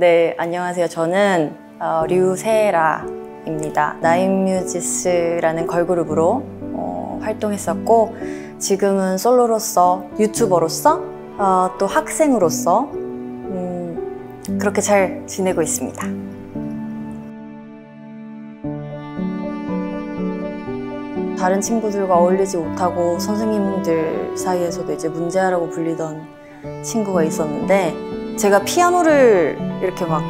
네, 안녕하세요. 저는 어, 류세라입니다. 나인뮤지스라는 걸그룹으로 어, 활동했었고 지금은 솔로로서 유튜버로서 어, 또 학생으로서 음, 그렇게 잘 지내고 있습니다. 다른 친구들과 어울리지 못하고 선생님들 사이에서도 이제 문제아라고 불리던 친구가 있었는데 제가 피아노를 이렇게 막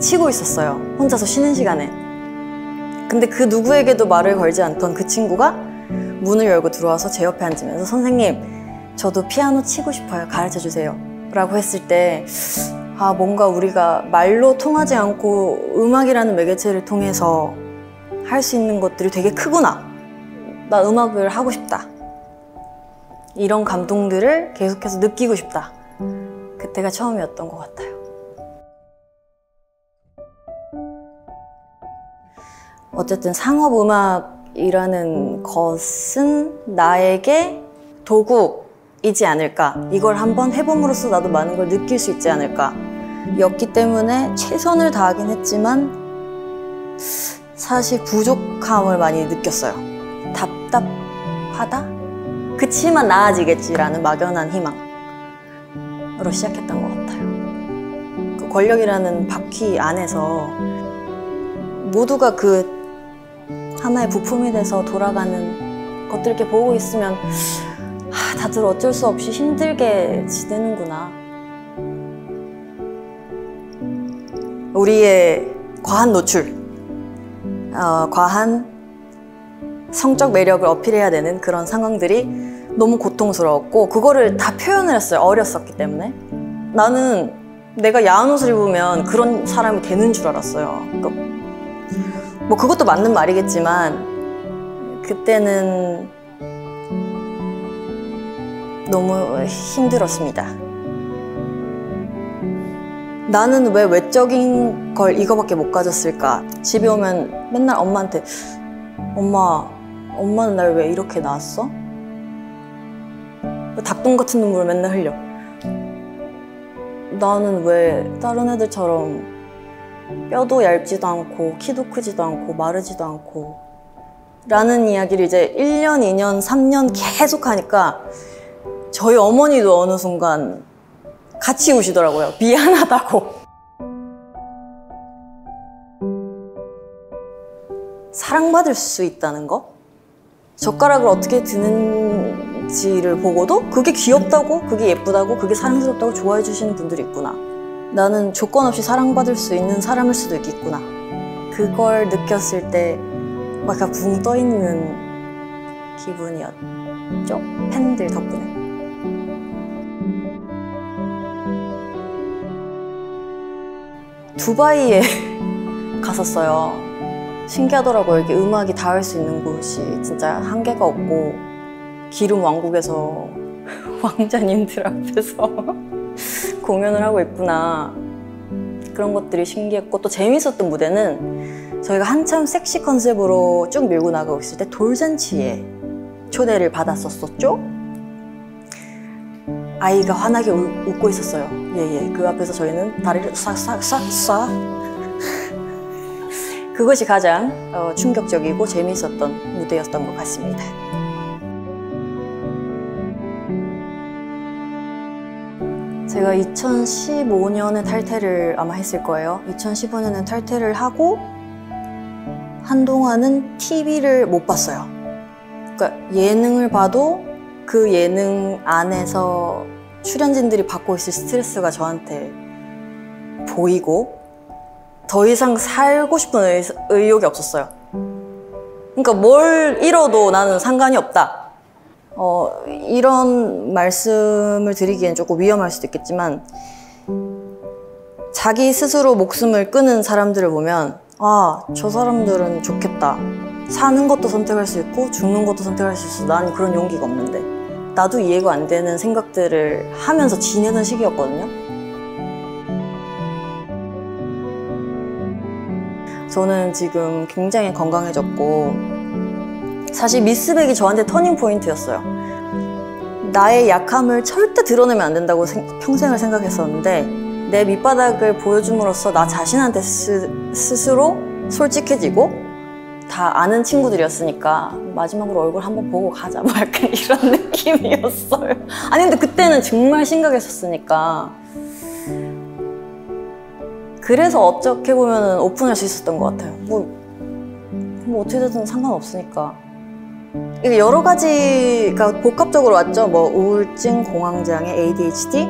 치고 있었어요. 혼자서 쉬는 시간에. 근데 그 누구에게도 말을 걸지 않던 그 친구가 문을 열고 들어와서 제 옆에 앉으면서 선생님, 저도 피아노 치고 싶어요. 가르쳐 주세요. 라고 했을 때, 아, 뭔가 우리가 말로 통하지 않고 음악이라는 매개체를 통해서 할 수 있는 것들이 되게 크구나. 나 음악을 하고 싶다. 이런 감동들을 계속해서 느끼고 싶다. 그때가 처음이었던 것 같아요. 어쨌든 상업음악이라는 것은 나에게 도구이지 않을까. 이걸 한번 해봄으로써 나도 많은 걸 느낄 수 있지 않을까. 였기 때문에 최선을 다하긴 했지만 사실 부족함을 많이 느꼈어요. 답답하다? 그치만 나아지겠지라는 막연한 희망으로 시작했던 것 같아요. 그 권력이라는 바퀴 안에서 모두가 그 하나의 부품이 돼서 돌아가는 것들 이렇게 보고 있으면 하, 다들 어쩔 수 없이 힘들게 지내는구나. 우리의 과한 노출, 어, 과한 성적 매력을 어필해야 되는 그런 상황들이 너무 고통스러웠고 그거를 다 표현을 했어요. 어렸었기 때문에. 나는 내가 야한 옷을 입으면 그런 사람이 되는 줄 알았어요. 그러니까 뭐 그것도 맞는 말이겠지만 그때는 너무 힘들었습니다. 나는 왜 외적인 걸 이거밖에 못 가졌을까? 집에 오면 맨날 엄마한테 엄마, 엄마는 날 왜 이렇게 낳았어? 닭똥 같은 눈물을 맨날 흘려. 나는 왜 다른 애들처럼 뼈도 얇지도 않고 키도 크지도 않고 마르지도 않고 라는 이야기를 이제 1년, 2년, 3년 계속 하니까 저희 어머니도 어느 순간 같이 우시더라고요. 미안하다고. 사랑받을 수 있다는 거? 젓가락을 어떻게 드는지를 보고도 그게 귀엽다고, 그게 예쁘다고, 그게 사랑스럽다고 좋아해 주시는 분들이 있구나. 나는 조건 없이 사랑받을 수 있는 사람일 수도 있겠구나. 그걸 느꼈을 때 약간 붕 떠있는 기분이었죠? 팬들 덕분에. 두바이에 갔었어요. 신기하더라고요. 이게 음악이 닿을 수 있는 곳이 진짜 한계가 없고 기름 왕국에서 왕자님들 앞에서 공연을 하고 있구나. 그런 것들이 신기했고 또 재밌었던 무대는 저희가 한참 섹시 컨셉으로 쭉 밀고 나가고 있을 때 돌잔치에 초대를 받았었었죠? 아이가 환하게 우, 웃고 있었어요. 예예. 그 앞에서 저희는 다리를 싹싹싹싹. 그것이 가장 어, 충격적이고 재미있었던 무대였던 것 같습니다 제가 2015년에 탈퇴를 아마 했을 거예요. 2015년에 탈퇴를 하고 한동안은 TV를 못 봤어요. 그러니까 예능을 봐도 그 예능 안에서 출연진들이 받고 있을 스트레스가 저한테 보이고 더 이상 살고 싶은 의, 의욕이 없었어요. 그러니까 뭘 잃어도 나는 상관이 없다. 어, 이런 말씀을 드리기엔 조금 위험할 수도 있겠지만 자기 스스로 목숨을 끊은 사람들을 보면 아, 저 사람들은 좋겠다. 사는 것도 선택할 수 있고 죽는 것도 선택할 수 있어. 난 그런 용기가 없는데. 나도 이해가 안 되는 생각들을 하면서 지내던 시기였거든요. 저는 지금 굉장히 건강해졌고 사실 미스백이 저한테 터닝 포인트였어요. 나의 약함을 절대 드러내면 안 된다고 생, 평생을 생각했었는데 내 밑바닥을 보여줌으로써 나 자신한테 스, 스스로 솔직해지고 다 아는 친구들이었으니까 마지막으로 얼굴 한번 보고 가자 뭐 약간 이런 느낌이었어요. 아니 근데 그때는 정말 심각했었으니까 그래서 어떻게 보면 오픈할 수 있었던 것 같아요. 뭐, 뭐 어떻게 되든 상관없으니까. 여러 가지가 복합적으로 왔죠. 뭐 우울증, 공황장애, ADHD,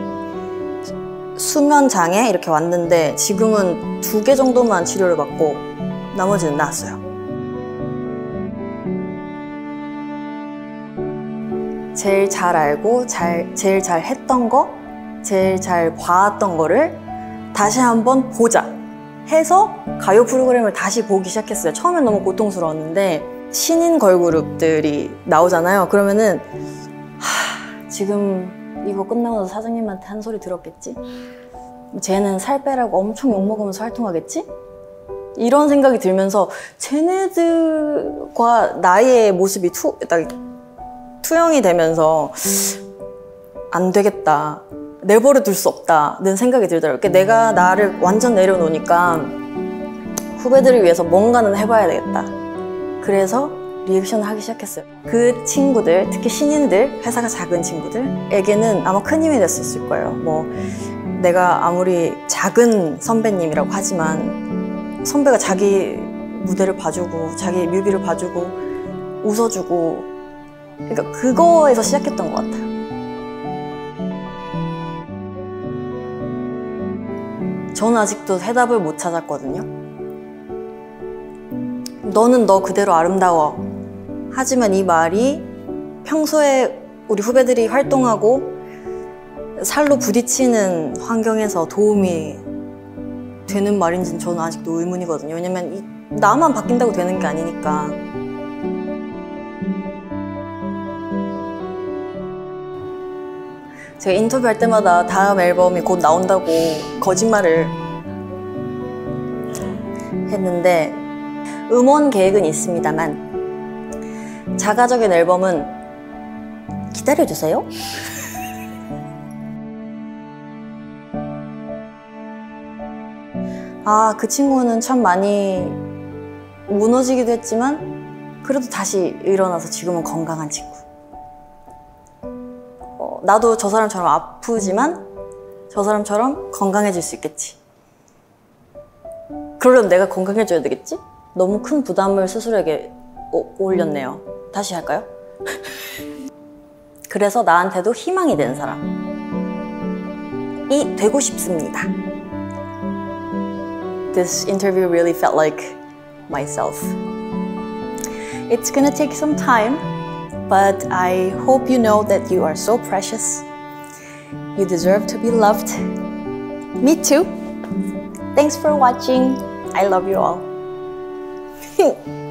수면 장애 이렇게 왔는데 지금은 두 개 정도만 치료를 받고 나머지는 나았어요. 제일 잘 알고 잘, 제일 잘 했던 거, 제일 잘 봐왔던 거를 다시 한번 보자 해서 가요 프로그램을 다시 보기 시작했어요. 처음엔 너무 고통스러웠는데 신인 걸그룹들이 나오잖아요. 그러면은 하, 지금 이거 끝나고 나서 사장님한테 한 소리 들었겠지? 쟤는 살 빼라고 엄청 욕먹으면서 활동하겠지? 이런 생각이 들면서 쟤네들과 나의 모습이 투, 딱 투영이 되면서 안 되겠다. 내버려 둘 수 없다는 생각이 들더라고요. 그러니까 내가 나를 완전 내려놓으니까 후배들을 위해서 뭔가는 해봐야 되겠다. 그래서 리액션을 하기 시작했어요. 그 친구들, 특히 신인들, 회사가 작은 친구들에게는 아마 큰 힘이 됐었을 거예요. 뭐, 내가 아무리 작은 선배님이라고 하지만 선배가 자기 무대를 봐주고, 자기 뮤비를 봐주고, 웃어주고, 그러니까 그거에서 시작했던 것 같아요. 저는 아직도 해답을 못 찾았거든요. 너는 너 그대로 아름다워. 하지만 이 말이 평소에 우리 후배들이 활동하고 살로 부딪히는 환경에서 도움이 되는 말인지는 저는 아직도 의문이거든요. 왜냐면 이, 나만 바뀐다고 되는 게 아니니까. 제가 인터뷰할 때마다 다음 앨범이 곧 나온다고 거짓말을 했는데 음원 계획은 있습니다만 자가적인 앨범은 기다려주세요. 아, 그 친구는 참 많이 무너지기도 했지만 그래도 다시 일어나서 지금은 건강한 친구. 나도 저 사람처럼 아프지만 저 사람처럼 건강해질 수 있겠지. 그러려면 내가 건강해져야 되겠지? 너무 큰 부담을 스스로에게 오, 올렸네요. 다시 할까요? 그래서 나한테도 희망이 되는 사람이 되고 싶습니다. This interview really felt like myself. It's gonna take some time. but I hope you know that you are so precious. You deserve to be loved. Me too. Thanks for watching. I love you all. you.